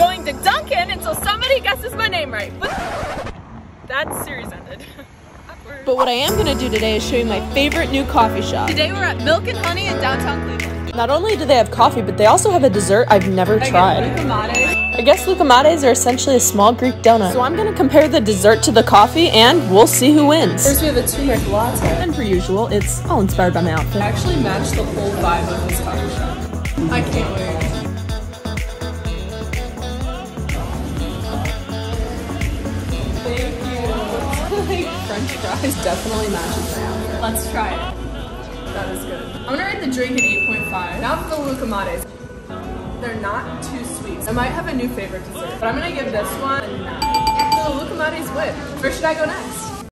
going to Dunkin' until somebody guesses my name right. But that series ended. But what I am gonna do today is show you my favorite new coffee shop. Today we're at Milk and Honey in downtown Cleveland. Not only do they have coffee, but they also have a dessert I've never tried. I guess loukoumades are essentially a small Greek donut. So I'm gonna compare the dessert to the coffee and we'll see who wins. First we have a turmeric latte. And per usual, it's all inspired by my outfit. I actually matched the whole vibe of this coffee shop. I can't wait. Like French fries definitely matches my outfit. Let's try it. That is good. I'm gonna rate the drink an 8.5. Now for the loukoumades. They're not too sweet. I might have a new favorite dessert, but I'm gonna give this one a 9. So the loukoumades win. Where should I go next?